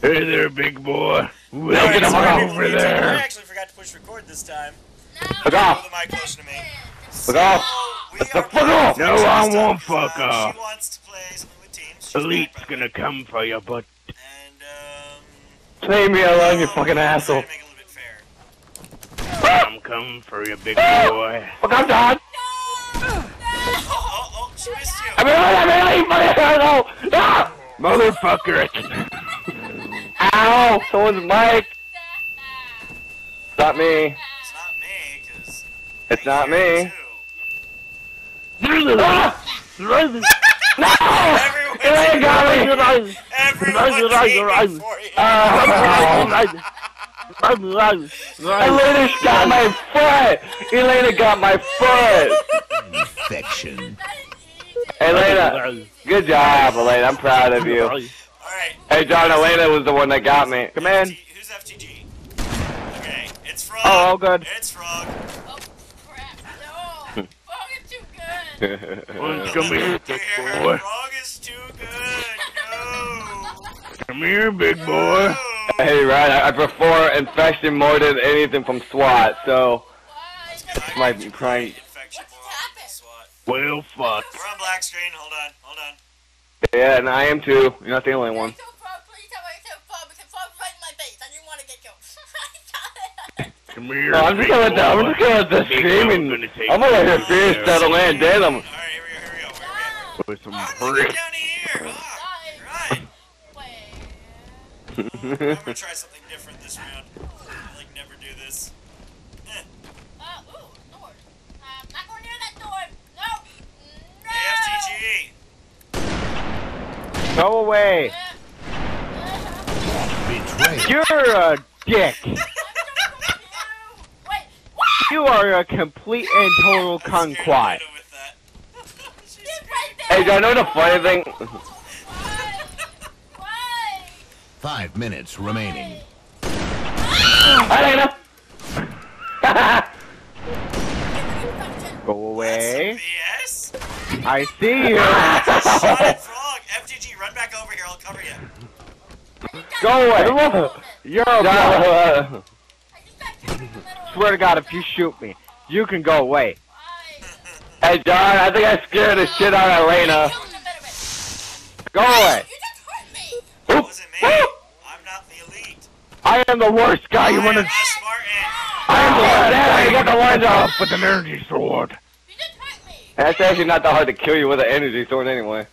Hey there, big boy. Alright, Welcome sorry, on people, over I actually forgot to push record this time. Look Hold the mic closer to me. Look off. We What the fuck off? No, I time won't because, fuck uh, off. She wants to play something with teams. She's Elite's back, gonna come for you, but And, um... Leave me alone, you fucking we're trying asshole. to make it a little bit fair. I'm coming for you, big boy. Fuck, I'm done. Oh, oh, oh, she missed you. I'm in, I'm in, fucking asshole. Ah! Motherfucker. Ow! Someone's mic. It's not me. It's not me, because... It's not me. No! Everyone, Elaine got me! everyone came for you. Oh! Elena got my foot! Elena got my foot! Infection. Elena, good job, Elena. I'm proud of you. Alright. Hey, John, Elena was the one that got me. Come in. Who's FTG? Okay, it's Frog. Oh, all good. It's Frog. Oh crap! No, Frog is too good. Why come here, big boy. Frog is too good. No. Come here, big boy. Hey, Ryan, I I prefer infection more than anything from SWAT, so Why? might be crying. Infection What happened? SWAT. Well, fuck. We're on black screen. Hold on. Hold on. Yeah, and I am too. You're not the only one. So Frog, please tell me to Frog because Frog's right in my face. I didn't want to get killed. I got it. Come here. No, I'm just gonna let the, I'm just gonna let the screaming. boy's gonna take I'm gonna let her you fear there settle in. Damn. All right, here we go. Here we go. Here we go. With some Oh, look, down here. Right. Wait. I'm gonna try something different this round. I like never do this. Eh. Uh, ooh, door. Uh, not going near that door. No. No. Hey, FTG. Go away. Betrayal. You're a dick. You are a complete and total I scared kumquat. Lena with that. She's Get right there. Hey, do I know the funny thing? Why? Why? Five minutes remaining. Elena. Go away. I see you. Shot at frog. FTG, run back over here. I'll cover you. Go away. You're a I bro. just got kicked in the middle. Swear to God, if you shoot me, you can go away. Hey, John, I think I scared the shit out of Elena. Killed in the middle of it. Go away. You just hurt me. That wasn't me. I'm not the elite. I am the worst guy. You I wanna? am. I am the worst guy. You got the lines Up up. with an energy sword. You just hurt me. That's actually not that hard to kill you with an energy sword anyway.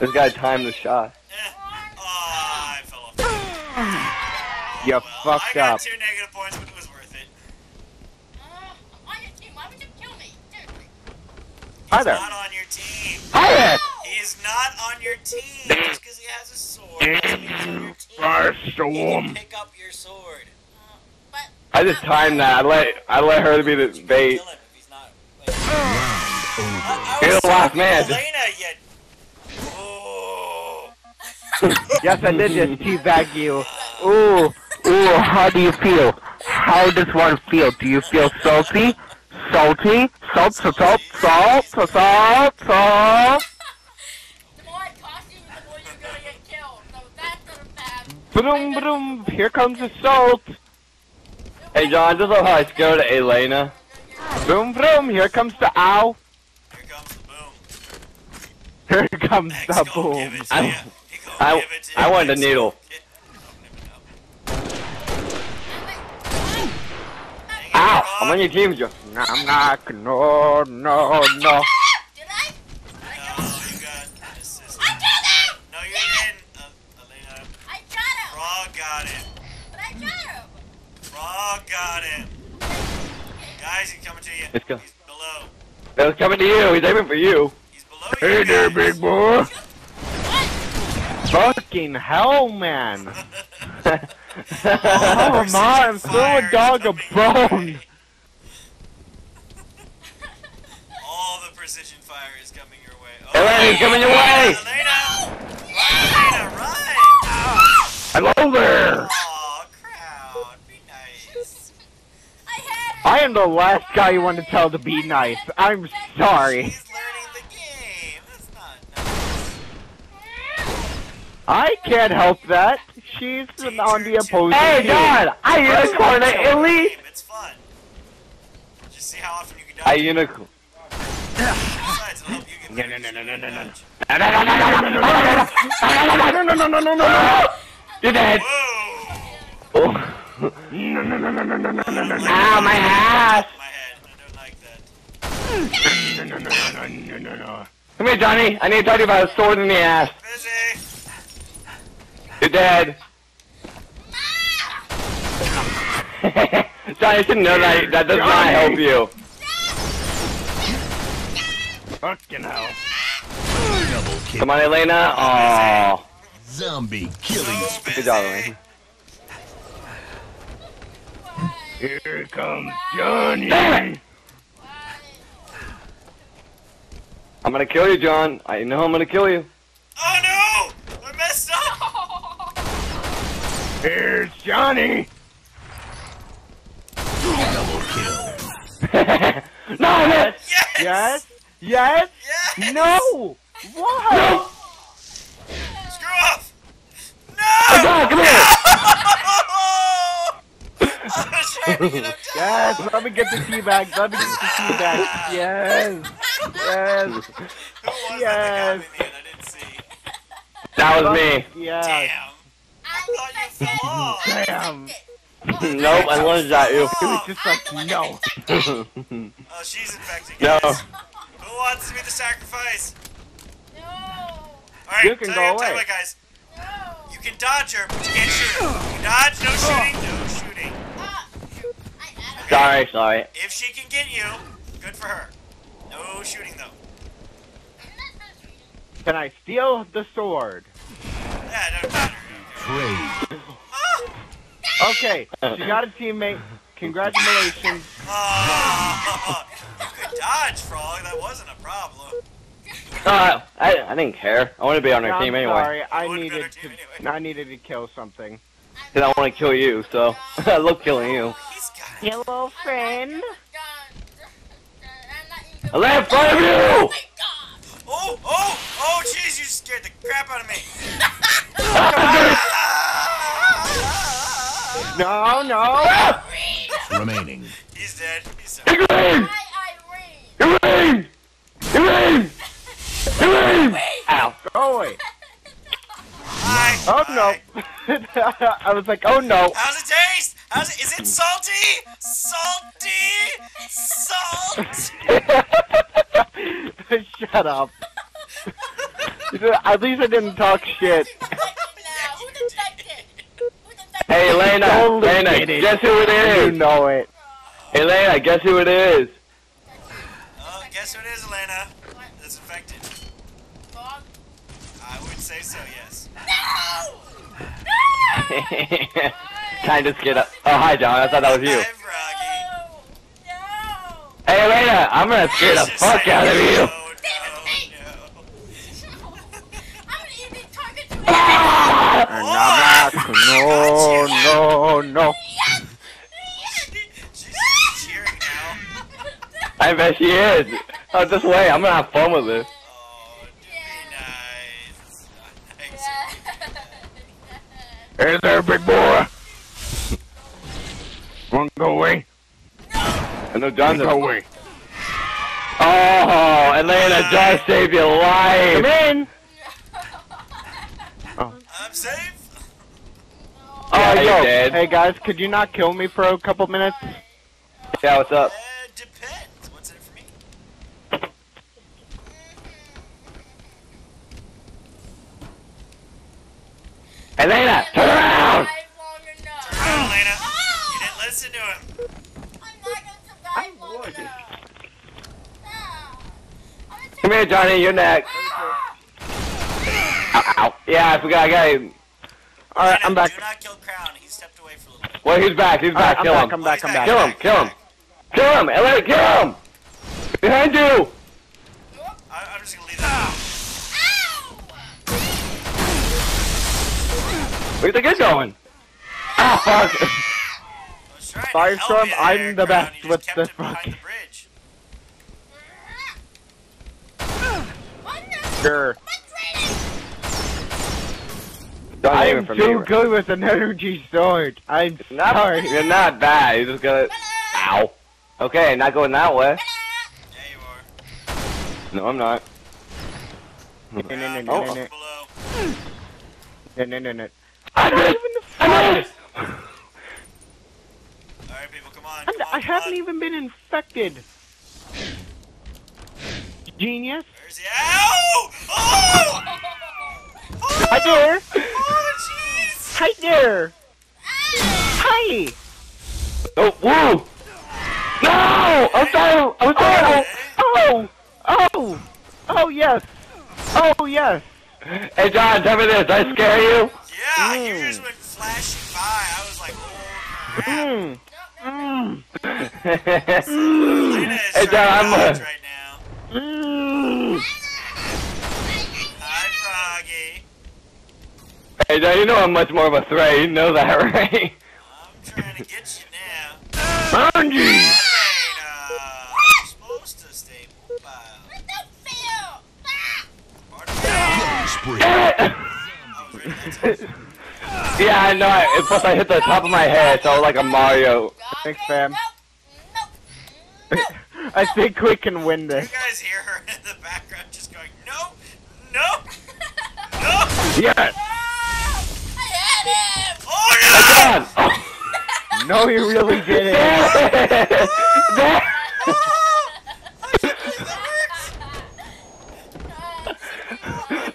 This guy timed the shot. Oh, I fell off. You well, fucked I got up. two negative points, but it was worth it. Uh, I'm on your team. Why would you kill me? Seriously. He's Hi there. not on your team. Hi there. He is not on your team. Just because he has a sword doesn't mean he's on your team. Fire He can pick up your sword. Uh, but I just timed that. I let I let her be the You bait. kill him if he's not. Wait. I, I You're was the last man. Elena yet. Yes, I did just teabag you. Ooh, ooh, how do you feel? How does one feel? Do you feel salty? Salty? Salt, salt, salt, salt, salt, salt, salt. the more I cost you, the more you're gonna get killed. So that's a bad. Boom, boom, here comes the salt. Hey, John, just love how I scared Elena. Boom, boom, here comes the ow. Here comes the boom. Here comes He's the boom. Give it to I, you. He gonna I- give it to I you. wanted the He's needle. ow, I'm on your team, Joe. No, I'm not. No, no, no. I? No, you got an. I killed him! No, you Yes! didn't. Uh, Elena. I shot him! Frog got him. But I shot him! Frog got him. Guys, he's coming to you. Let's go. He's below. It was coming to you. He's aiming for you. He's below you. Hey there, big boy. What? Fucking hell, man. All oh, man, throw fire a dog a bone. All the precision fire is coming your way. Oh, Elena, he's coming your way. Elena! Elena, run! Hello there. Aw, crowd, be nice. I had it! I am the last guy you want to tell to be nice. I'm sorry. She's learning the game. That's not nice. I can't help that. she's on the opposing Hey, team. John! I unicorn at elite! It's fun. Just see how often you can dodge. I unicorn. Besides, it'll help you get No, no, no, no, no, no, no. dodge. No, no, no, no, no, no, no, no, no, no, no, no, no! You're dead! Whoa! Oh. No, no, no, no, no, no, no, no, no, no. Ow, my ass! My head. I don't like that. No, no, no, no, no, no, no. Come here, Johnny. I need to talk to you about a sword in the ass. Busy. You're dead. Sorry, I you should know that that does not help you. Fucking hell. Double kill. Come on, Elena. Oh, Zombie killing So spree. good job. Elena. Here comes Johnny. Damn it! I'm gonna kill you, John. I know I'm gonna kill you. Oh no! I messed up! Here's Johnny. Double kill. no, I. Yes! Yes? Yes? Yes! No! What? No! Screw off! Oh, No! God, come here. I was trying to get him Yes, let me get the tea bag. Let me get the tea bag. Yes. Yes. Who was that Yes. that got me in? I didn't see. That was me. Yes. Damn. I thought you fell off. Damn. Nope, I lunged at you. It was oh. just like, no. Oh, she's infected, No. guys. Who wants to be the sacrifice? No. Alright, You can tell go you, tell you away. guys. No. You can dodge her, but you can't shoot her. You can dodge, no shooting, no shooting. Shoot. I had him. Sorry, sorry. If she can get you, good for her. No shooting, though. Can I steal the sword? Yeah, it doesn't matter. Okay, she got a teammate. Congratulations. You could dodge, Frog. That wasn't a problem. Uh, I, I didn't care. I want to be on her I'm team anyway. sorry, I Would've been needed to. anyway. I needed to kill something. Cause I want to kill you, so I love killing you. He's. Hello, friend. I lay in front of you! Oh my god! Oh, oh, oh, jeez, you scared the crap out of me. No, no. Remaining. He's dead. He's so Irene! Irene! Irene! Irene! Irene! Ow. Go away. Oh, oh no. I was like, oh no. How's it taste? How's it? Is it salty? Salty? Salt? Shut up. At least I didn't talk shit. Who's infected now? Who's infected? Who's infected? Hey, Elena! Don't Elena, guess who it is? You is? know it. Elena, guess who it is? Oh, guess who it is, Elena? What? That's infected. Dog? I would say so, yes. No! No! kind of scared up. Oh, hi, John. I thought that was you. Hi, Froggy. No! No! Hey, Elena, I'm gonna scare the fuck out of you. No, no, I'm gonna eat these targets too. Ah! And I'm like, no, no, no. no. She's cheering now. I bet she is. Oh, just wait. I'm gonna have fun with this. Oh, nice. Hey there, big boy. Won't go away. I know John's Go away. Oh, Elena, John saved your life. Come in. Oh. I'm safe. Oh, Yeah, yo. dead. Hey guys, could you not kill me for a couple minutes? Yeah, what's up? Uh, depends. What's in it for me? Elena, turn around. Survive. Turn around, Elena. You didn't listen to him. I'm not gonna survive long enough. Ah. I'm gonna Come here, Johnny. You're next. Ow, ow. Yeah, I forgot. I got him. All right, I'm back. Do not kill Crown. He stepped away for a little bit. Well, he's back. He's All right, back. I'm kill back. him. I'm back. I'm back. Kill him. Kill him. Kill him. Elena, kill him. Behind you. I, I'm just gonna leave that. Where do you think you're going? Ah, fuck. I was trying to help Firestorm, I'm there, the Crown. best with kept the him fucking- the bridge. I'm not Sure. Don't I am it too me. good with an energy sword. I'm Not, sorry. You're not bad. You're just gotta. Ow. Okay, not going that way. Yeah, you are. No, I'm not. No, no, no, Down, no, no, down no. below. No, no, no, no. I did. I did. Alright, people, come on. Come on I come haven't on. even been infected. Genius. Where's he? Ow! Oh! oh! Hi there. Oh! Hi there. Hi. Oh, woo! No! I'm sorry. I'm sorry. Oh. Oh. Oh yes. Oh yes. Hey, John, tell me this. Did I scare you? Yeah, you Mm. just went flashing by. I was like, oh, crap. Mm. Lena is Hey, John, I'm, dodge uh, right now. Mm. Hi, Froggy. John, you know I'm much more of a threat. You know that, right? I'm trying to get you now. Bungie! Lena, you're supposed to stay mobile. Don't feel. Ah! Part of the- Killing spree. I was ready that time. yeah, I know. it. Plus, I hit the top of my head, so I like a Mario. Thanks, fam. Nope. Nope. Nope. I think we can win this. You guys hear her in the background just going, no, no, no. Yes! No! Him! Oh, no! Oh. No, you really didn't. That-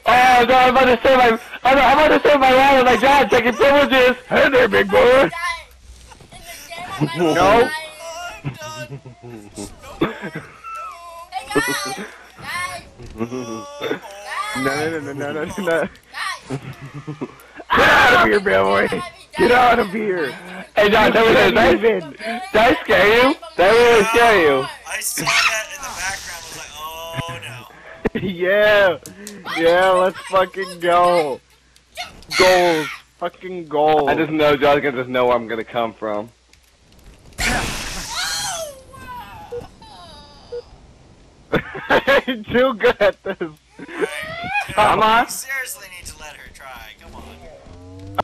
Oh, no, I'm about to say my, oh, I'm I'm about to say my line. I'm like, John, checking privileges. Hey there, big boy! No. I'm done. No, no, no, no, no, no, no. Get out of here, big boy! Get out of here! Hey, John, tell me this. Did I, Even. did I scare you? Did I really scare you? I saw that in the background. I was like, oh no. Yeah. Yeah, let's fucking go. Goals. Fucking goals. I just know John's gonna just know where I'm gonna come from. too good at this. Come on. You seriously need to let her try. Come on.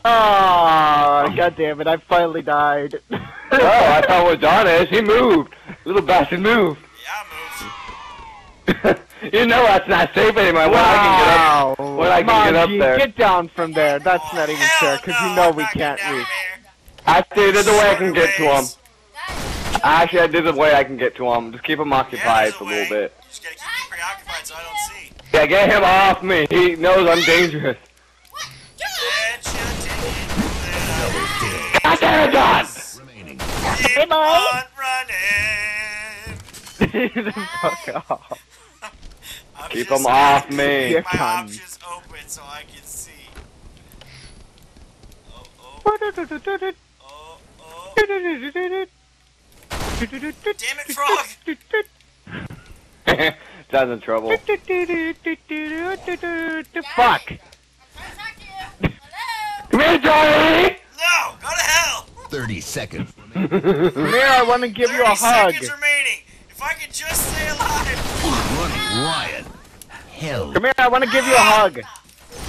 Oh, god damn it, I finally died. Oh, I thought what John is. He moved. Little bastard moved. Yeah, I moved. you know that's not safe anymore. When I can get up. wow. when I can get up Monty, there. Get down from there. That's Oh, not even oh, hell fair, because no, you know I'm we can't getting down reach. there. Actually, there's a way I can get to him. Ways. Actually, I did a way I can get to him. Just keep him occupied there's for a little bit. You just gotta keep me preoccupied so I don't see. Yeah, get him off me. He knows I'm dangerous. Didn't God damn it, John! Remaining. Keep boy. on running. Fuck off. I'm Keep just him off trying to me. keep You My cunt. options open so I can see. Oh, oh, oh, oh. Damn it, frog! John's in trouble. Fuck. I'm trying to talk to you. Hello? Come here, Johnny! No! Go to hell! 30 seconds remaining. Come here, I want to give you a hug. 30 seconds remaining! If I could just stay alive! Running riot. Hell. Come here, I want to give you a ah! hug.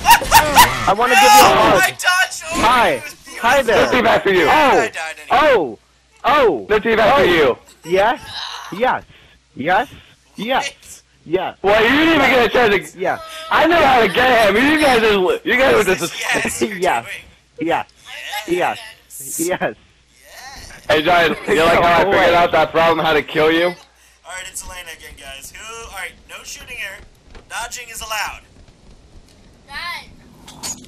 I want to give you a I hug. dodged over oh, Hi. you. It was beautiful. Hi Let's there. see back for you. Oh. I Oh. died anyway. Oh. Oh. Let's see back for you. Yes. Yes. Yes. Yes. Yes. Well, you didn't even get a chance to. Yes. I know how to get him. You guys are. You guys were just. yes you're Yes. doing? Yes. Yes. Yes. Yes. Hey, John, you like how I No figured out that problem, how to kill you? Alright, it's Elena again, guys. Who? Alright, no shooting here. Dodging is allowed. Guys,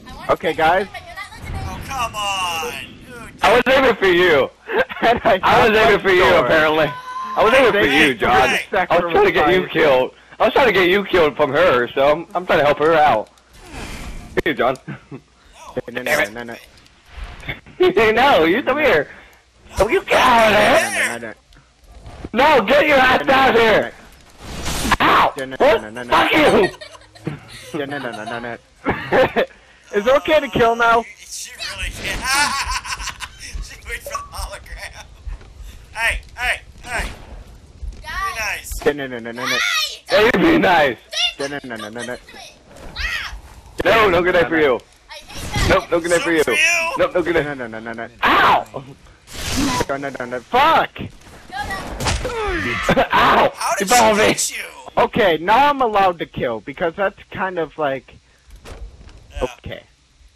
I want to Okay, guys. something, but you're not listening. Oh, come on. Dude, I was aiming for you. And I was aiming for you, apparently. I was aiming for you, you John. for I was trying to get you killed. I was trying to get you killed from her, so I'm, I'm trying to help her out. Here, John. No, no, no, no, no. no, you come here. Oh, you get out of there. No, get your ass down here. Ow! What? Fuck you! no, no, no, no, no, no. Is it okay to kill now? she really can't. she wait for the hologram. Hey, hey, hey. Be nice. No, no, no, no, no, no. Hey, be nice. No, no, no, no, no, no. No, no good day for you. I hate that. Nope, no grenade for you. For you. Nope, no No, grenade. no, no, no, no, no. Ow! No, no, no, no. Fuck! No, no. Ow! How did she followed me. get you? Okay, now I'm allowed to kill because that's kind of like Yeah, okay.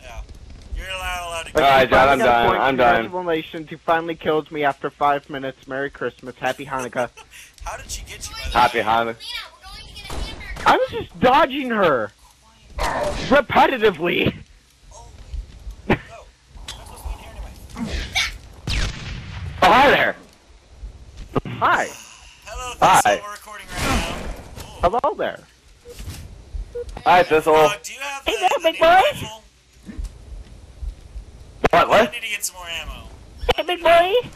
yeah. You're allowed, allowed to But go. Alright, John, I'm got done. I'm done. Congratulations, he finally kills me after five minutes. Merry Christmas, Happy Hanukkah. How did she get you? Happy? Hanukkah. Lena, we're going to get a hamburger. I was just dodging her repetitively. Oh, wait. No. I'm supposed to be in here anyway. Oh, hi there. Hi, Hello, Hi. We're recording right now. Oh. hello there. Hi, Thistle. Uh, do you have the, Hey there, the big new boy. rifle? What, I what? need to get some more ammo. Hey, big boy.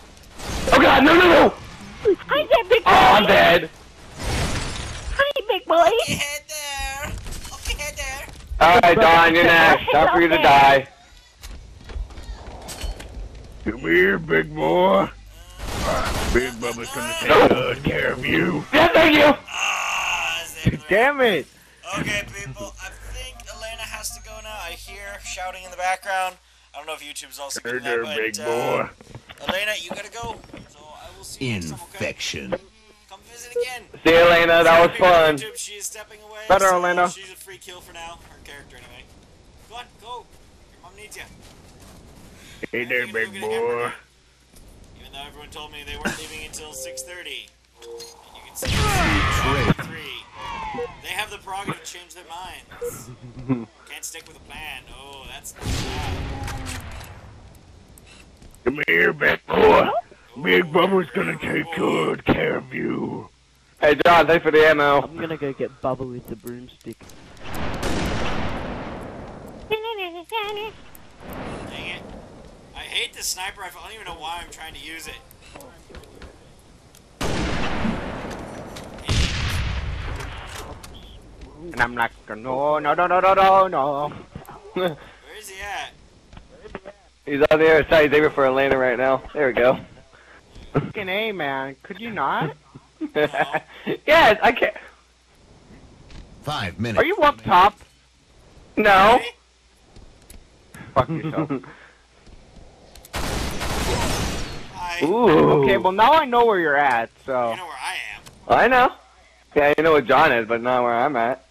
Oh god, no, no, no! Hi there, big boy. Oh, I'm dead. Hi, big boy. Get head there. Okay, head there. Alright, Don, you're next. Time for you to die. Come here, big boy. Big Bubba's gonna take good care of you. Yeah, thank you! Ah, Damn it. Okay, people, I think Elena has to go now. I hear shouting in the background. I don't know if YouTube's also Hey getting there, that, big but, boy. uh, Elena, you gotta go. So I will see you next time, okay? Infection. Come visit again. See you, Elena. That was fun. YouTube, she is stepping away. Better, so Elena. She's a free kill for now. Her character, anyway. Go on, go. Your mom needs you. Hey there, big boy. Even though everyone told me they weren't leaving until 6.30. And you can see 3. They have the prerogative to change their minds. Can't stick with a plan. Oh, that's not bad. Come here, big boy. Big Bubba's gonna take good care of you. Hey, John, thanks for the ammo. I'm gonna go get Bubba with the broomstick. Dang it. I hate this sniper rifle. I don't even know why I'm trying to use it. And I'm like, no, no, no, no, no, no, no. Where is he at? He's on the other side. He's aiming for Elena right now. There we go. Fucking A, man. Could you not? yes, I can't. Five minutes. Are you up top? No. Hey? Fuck yourself. Hi. Ooh. Okay, well now I know where you're at, You so. know where I am. I know. Yeah, you know what John is, but not where I'm at.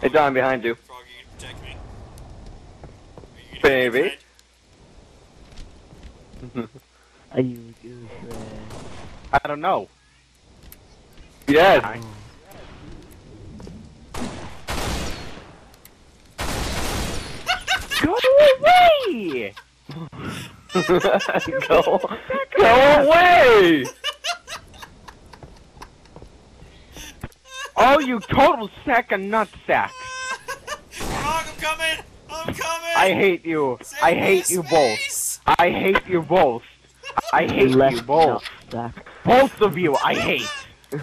Hey, John, behind you. Frog, you can protect me. Are you Baby. Are you a good friend? I don't know. Yes. Hi. Go away! go, go away! Oh, you total sack of nutsack! Frog, I'm coming! I'm coming! I hate you. Save I hate a you both. I hate you both. I hate you both. nutsack. Both of you, I hate. I'm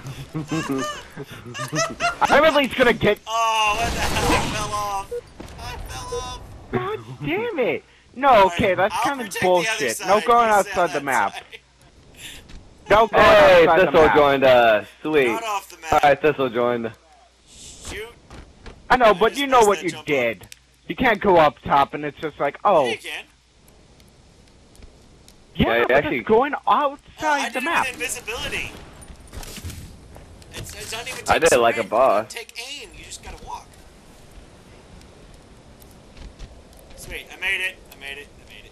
at least gonna get. Oh, what the hell? I fell off. I fell off. God damn it! No, okay, that's I'll kind of protect the other bullshit. side, No going you stay outside the that map. side. No going Hey, outside the Thistle map. joined us. Sweet. Not off the map. Alright, Thistle joined. Shoot. I know, but you know what you jump did. You can't go up top, and it's just like, oh, Yeah, you can. yeah, Yeah, but actually- it's going No, I outside did the it map. with invisibility. It's, it's not even I did it like a sprint. boss. Take aim. You just gotta walk. Sweet. I made it. I made it. I made it.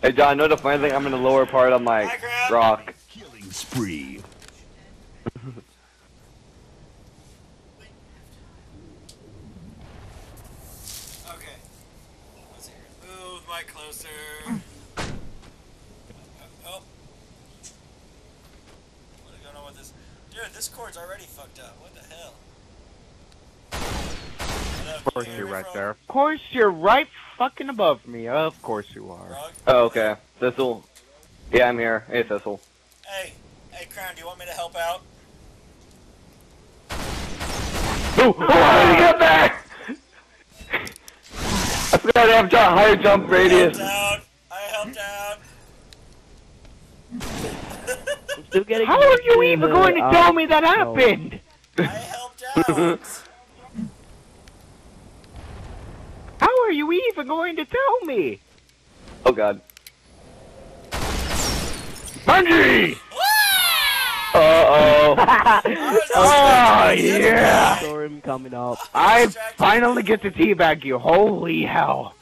Hey, John, know the funny thing? I'm in the lower part of my rock. Killing spree. Okay. Let's see here. Move my closer. Uh, oh. What, I don't know what this. Dude, this cord's already fucked up. What the hell? Hello, Of course can you you're hear me, right Frog? there. Of course you're right fucking above me. Of course you are. Frog? Oh, okay. Thistle. Yeah, I'm here. Hey, Thistle. Hey, hey, Crown, do you want me to help out? Oh, oh, how did he get back? I forgot to have John higher jump radius. I helped out. I helped out. Still getting How are you even going to tell me that happened? I helped out. You even going to tell me? Oh god. Bungie! Uh oh. Oh, yeah! Saw him coming up. I finally get to teabag you. Holy hell.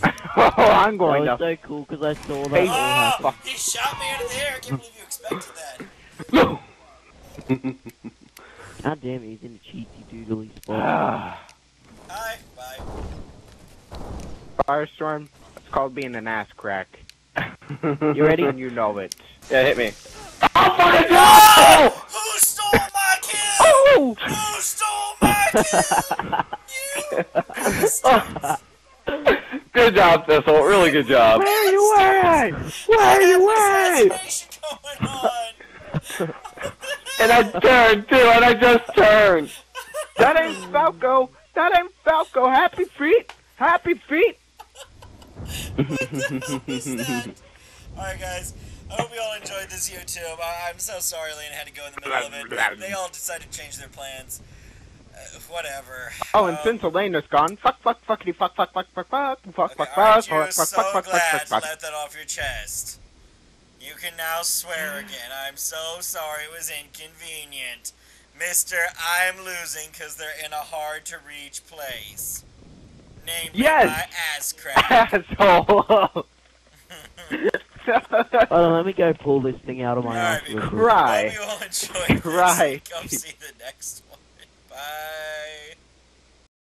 oh, I'm That going was to. so cool because I saw that Hey, Oh, he shot me out of the air. I can't believe you expected that. No! God damn it, he's in a cheaty doodly spot. Hi, bye. Firestorm, it's called being an ass crack. You ready? And you know it. Yeah, hit me. Oh, fucking no! Who stole my kill? Oh! Who stole my kill? you Good job, Thistle. Really good job. Where are you at? Where are you at? assassination going on. And I turned too, and I just turned. That ain't Falco. That ain't Falco. Happy feet. Happy feet. Alright, guys. I hope you all enjoyed this YouTube. I- I'm so sorry Lane had to go in the middle of it. They all decided to change their plans. Uh, whatever. Oh, and Um, since Elena's gone, fuck, fuck, fuckity, fuck, fuck, fuck, fuck, fuck, fuck, Okay, fuck, aren't fuck, you fuck, fuck, so fuck, fuck, glad fuck, to fuck. let that off your chest? You can now swear again. I'm so sorry it was inconvenient. Mister, I'm losing because they're in a hard to reach place. Name Yes. my ass crack. Asshole. Hold on, let me go pull this thing out of my ass. Alright, real quick. Cry. Hope you all enjoyed this. Cry. Come see the next one. Bye.